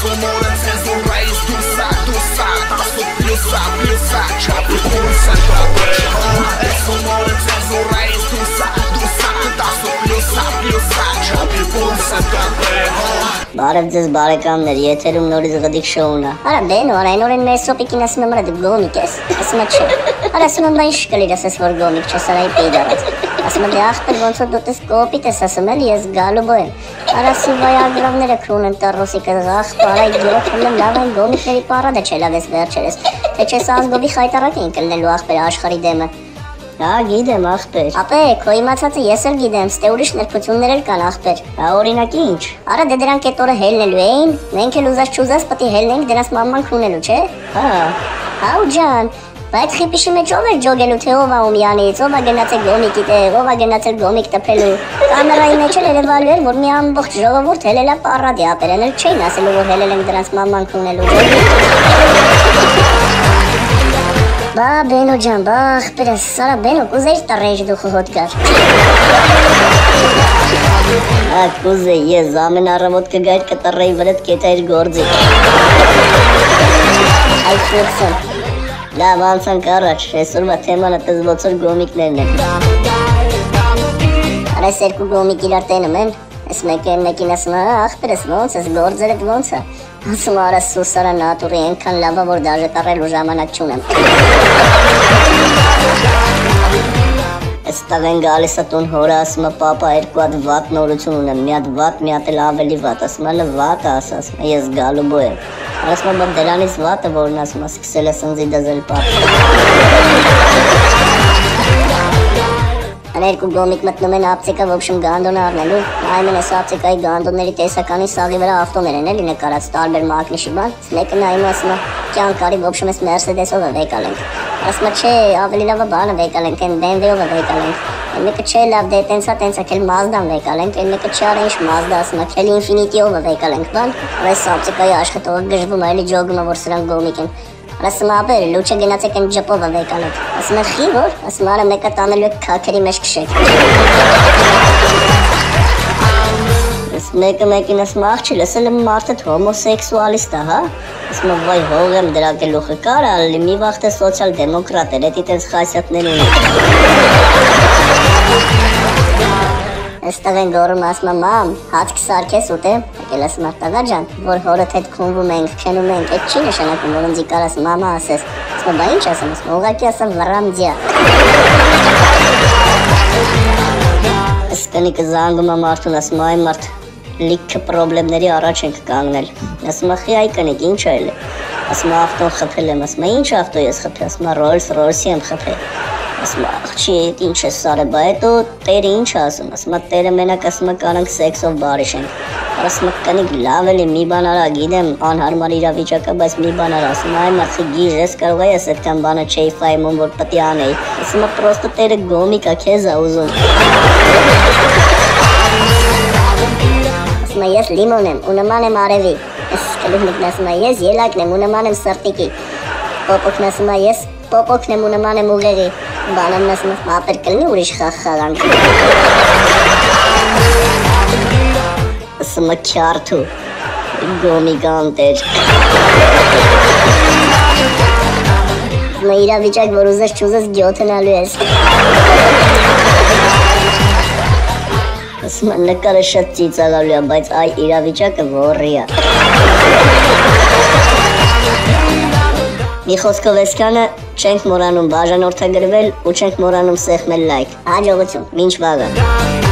sonorențe Zon raiz dulsa, dulsa Ta surpriza, pilsa Ce-a plăcut să-mi Բարև ձեզ բարեկամներ, եթերում նորից գդիկ շոուն է։ Արա բեն, օր այն օրեն մեր սոպիկին ասում եմ, դու գոմիկ ես։ Ասում եմ, չէ։ Արա ասում եմ, բայց կլիր ասես որ գոմիկ չես, արայի պեյդարած։ Ասում եմ, դե ախպեր ոնց որ դու տես կոպիտ ես ասում էլ, ես գալու բոյ։ Արա սիվայ ագրավները քրունեն տառոսի կղախ, պարայ գիրոք հլեմ լավ այն գոմիկների պարադը չելավես վերջերս։ Թե չես ազգովի խայտարակ էին կլնելու ախպեր աշխարի դեմը։ Հա, գիտեմ, ախպեր։ Ապե, քո իմացածը ես էլ գիտեմ, ստե ուրիշ ներկություններ էլ կան, ախպեր։ Հա, օրինակ ինչ։ Արա դե դրանք այդ օրը հելնելու էին, մենք էլ ուզած չուզած պետք է հելնենք դրանց մաման քունելու, չէ։ Հա։ Հա, ու ջան, բայց խիպիշի մեջ ով էր ջոգելու, թե ով ա ումյանից, ով ա գնացել գոմիկի տեղ, ով ա գնացել գոմիկ տփելու։ Կամերայի մեջ էլ երևալու էր, որ մի ամբողջ ժողովուրդ հելելա պարադի ապերեն, էլ չէին ասելու, որ հելել ենք դրանց մաման քունելու։ Բա Բենո ջան, բա ախպերս, սարա Բենո, կուզեիր տրեժ դու խոհոտ գար։ Ա կուզե, ես ամեն առավոտ կգայր կտրեի վրդ կետայր գործի։ Այ ֆոքսը։ Լավ անցանք առաջ, այսօրվա թեմանը տզբոցոր գոմիկներն են։ Արես երկու գոմիկ իրար տենում են, այս մեկը մեկին ասում է, ախպերս ոնց ես, գործերդ ոնց է։ Ասում արա սուսարա նատուրի ենքան լավա, որ դաժե տարելու ժամանակ չունեմ։ Այստեղ են գալիս է տուն հորը ասում է պապա երկու հատ վատ նորություն ունեմ, մի հատ վատ, մի հատ էլ ավելի վատ, ասում է վատ է, ասում է ես գալու բո եմ։ Ասում է բա դրանից վատը որն ասում է սկսել է սնձի դզել պապ։ Աներկու գոմիկ մտնում են ապցիկա ոբշում գանդոնը առնելու։ Նայում են այս ապցիկայի գանդոնների տեսականի սաղի վրա ավտոներ են էլի նկարած տարբեր մակնիշի բան։ Մեկը նայում է ասում է՝ «Կյան կարի ոբշում ես Mercedes-ով է վեկալ ենք»։ Ասում է՝ «Չէ, ավելի լավը բանը վեկալ ենք, այն BMW-ով է վեկալ ենք»։ Այն մեկը չէ լավ դե տենցա տենցա քել Mazda-ն վեկալ ենք, այն մեկը չէ արա ինչ Mazda ասում է, քել Infiniti-ով է վեկալ ենք բան։ Այս ապցիկայի աշխատողը գժվում է էլի ջոգում է որ սրանք գոմիկ են։ Ասում ապեր, լուչը գնացեք այն ջպով ավեկանոց։ Ասում է խի որ, ասում արա մեկը տանելու եք քաքերի մեջ քշեք։ մեկը մեկին ասում աղջի, լսել եմ մարդը հոմոսեքսուալիստ է, հա։ Ասում եմ վայ հող եմ դրակելու խկար, ալի մի վաղ թե սոցիալ դեմոկրատ էր, էդի տես խասյատներ ունի։ Այստեղ են գորում ասում եմ մամ, հացք սարքես ուտեմ, եկել ասում տղա ջան, որ հորդ հետ քունվում ենք, քնում ենք, այդ չի նշանակում, որ ինձ կարաս մամա ասես։ Ասում բա ինչ ասեմ, ասում ուղակի ասեմ վռամձյա։ Սկնիկը զանգում եմ արդուն, ասում այ մարդ լիքը խնդիրների առաջ ենք կանգնել։ Ասում եմ, խի այ կնիկ, ինչ է էլ։ Ասում ավտոն խփել եմ, ասում ինչ ավտո ես խփել, ասում Rolls Royce եմ խփել։ Ասում աղջի, այդ ինչ է սարը, բա հետո տերը ինչ ասում, ասում տերը մենակ ասում է կանանք սեքսով բարիշ են։ Ասում կնիկ լավ էլի մի բան արա, գիտեմ, անհարմար իրավիճակը, բայց մի բան արա, ասում այ մարդի գիժ ես կարող ես այդքան բանը չէի ֆայմում, որ պետք է անեի։ Ասում պրոստը տերը գոմիկա քեզ է ուզում։ Ասում ես լիմոն եմ, ու նման եմ արևի։ Ես կլուհնիկն ասում է, ես ելակն եմ, ու նման եմ սրտիկի։ Պոպոկն ասում ես պոպոկն եմ ու նման եմ ուղեղի։ Բանանն ասում է, ապեր կլինի ուրիշ խաղ խաղանք։ Ասում է, քյարթու, գոմիգանտեր։ Ասում է, իրավիճակ, որ ուզես չուզես գյոթենալու ես։ Ասում եմ, նկարը շատ ծիծաղալու է, բայց այ իրավիճակը ոռի է։ Մի խոսքով այսքանը չենք մոռանում բաժանորդագրվել ու չենք մոռանում սեղմել լայք։ Հաջողություն, ոչ վաղը։